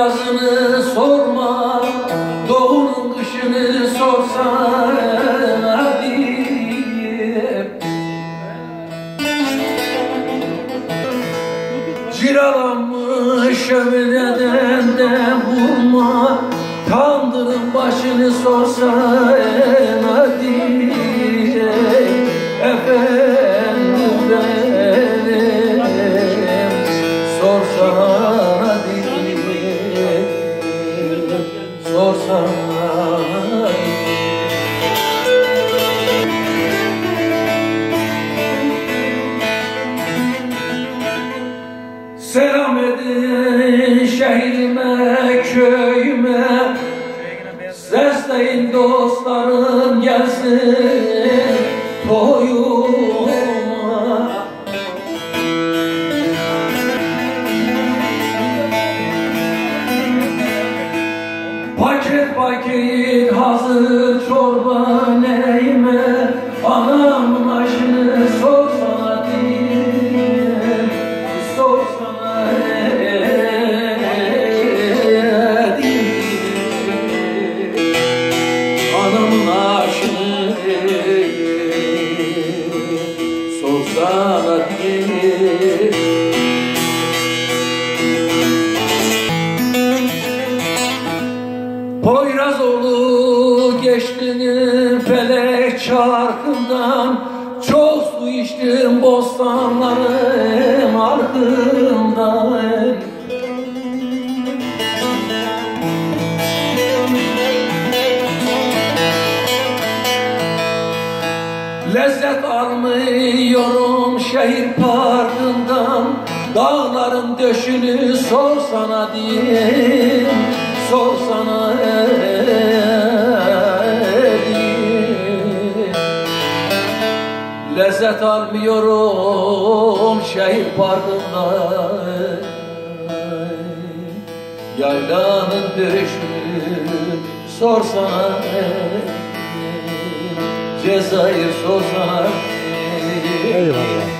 yazını sorma Doğunun kışını sorsana diye Ciralanmış ömreden de vurma Tandırın başını sorsana Edin şehrime, köyüme Sesleyin dostlarım gelsin toyuma. Paket paket hazır çorba neyime Poyrazoğlu geçtiğinin felek çarkından Çok su içtim bostanların ardından Lezzet almıyorum şehir parkından Dağların döşünü sorsana diye Sorsana Lezzet almıyorum şehir parkından Yaylanın döşünü sorsana. Cezayir sorsana. Eyvallah.